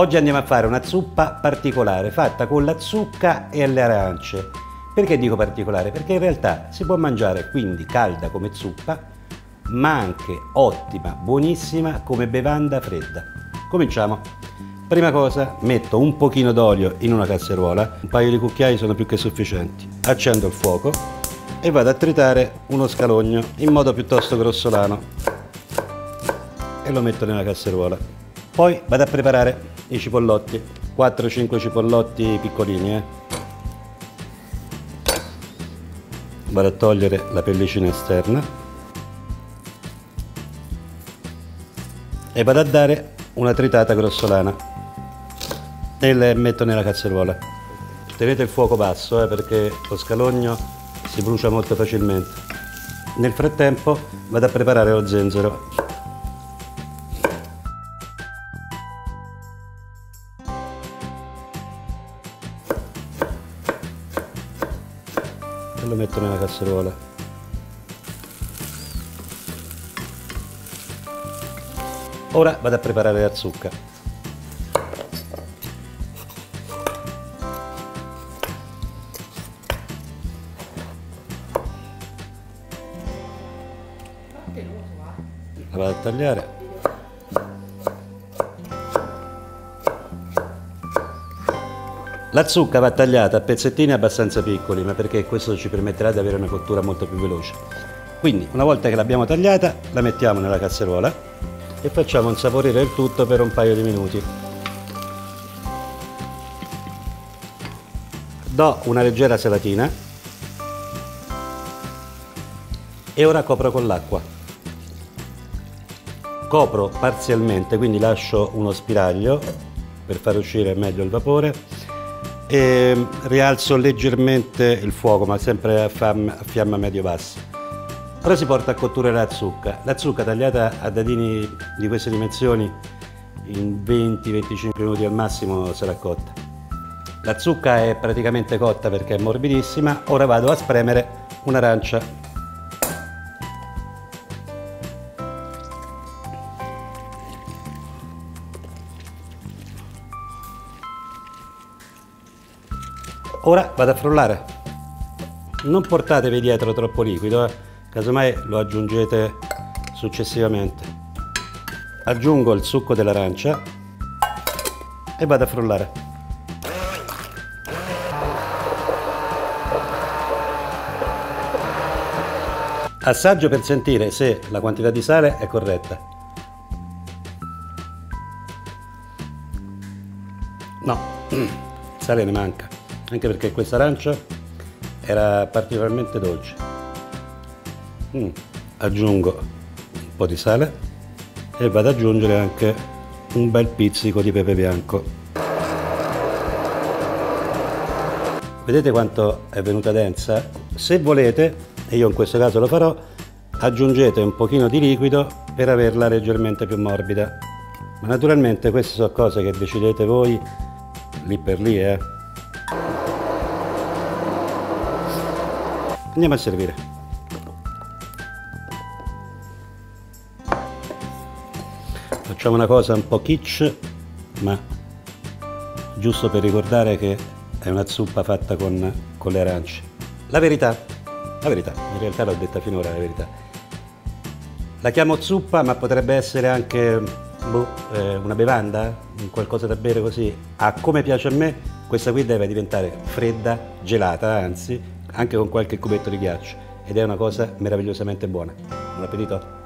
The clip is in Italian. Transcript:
Oggi andiamo a fare una zuppa particolare fatta con la zucca e le arance. Perché dico particolare? Perché in realtà si può mangiare quindi calda come zuppa, ma anche ottima, buonissima come bevanda fredda. Cominciamo. Prima cosa metto un pochino d'olio in una casseruola, un paio di cucchiai sono più che sufficienti. Accendo il fuoco e vado a tritare uno scalogno in modo piuttosto grossolano e lo metto nella casseruola. Poi vado a preparare i cipollotti, 4-5 cipollotti piccolini. Eh. Vado a togliere la pellicina esterna e vado a dare una tritata grossolana e le metto nella casseruola. Tenete il fuoco basso eh, perché lo scalogno si brucia molto facilmente. Nel frattempo vado a preparare lo zenzero e lo metto nella casseruola. Ora vado a preparare la zucca. La vado a tagliare. La zucca va tagliata a pezzettini abbastanza piccoli, ma perché questo ci permetterà di avere una cottura molto più veloce. Quindi, una volta che l'abbiamo tagliata, la mettiamo nella casseruola e facciamo insaporire il tutto per un paio di minuti. Do una leggera salatina e ora copro con l'acqua. Copro parzialmente, quindi lascio uno spiraglio per far uscire meglio il vapore e rialzo leggermente il fuoco ma sempre a, fiamma, fiamma medio-bassa. Ora si porta a cottura la zucca. La zucca tagliata a dadini di queste dimensioni in 20-25 minuti al massimo sarà cotta. La zucca è praticamente cotta perché è morbidissima, ora vado a spremere un'arancia Ora vado a frullare. Non portatevi dietro troppo liquido, eh. casomai lo aggiungete successivamente. Aggiungo il succo dell'arancia e vado a frullare. Assaggio per sentire se la quantità di sale è corretta. No, sale ne manca anche perché questa arancia era particolarmente dolce. Mm. Aggiungo un po' di sale e vado ad aggiungere anche un bel pizzico di pepe bianco. Vedete quanto è venuta densa? Se volete, e io in questo caso lo farò, aggiungete un pochino di liquido per averla leggermente più morbida. Ma naturalmente queste sono cose che decidete voi lì per lì, eh. Andiamo a servire. Facciamo una cosa un po' kitsch, ma giusto per ricordare che è una zuppa fatta con, con le arance. La verità, la verità, in realtà l'ho detta finora la verità. La chiamo zuppa, ma potrebbe essere anche boh, eh, una bevanda, qualcosa da bere così. A come piace a me, questa qui deve diventare fredda, gelata, anzi, anche con qualche cubetto di ghiaccio ed è una cosa meravigliosamente buona. Buon appetito!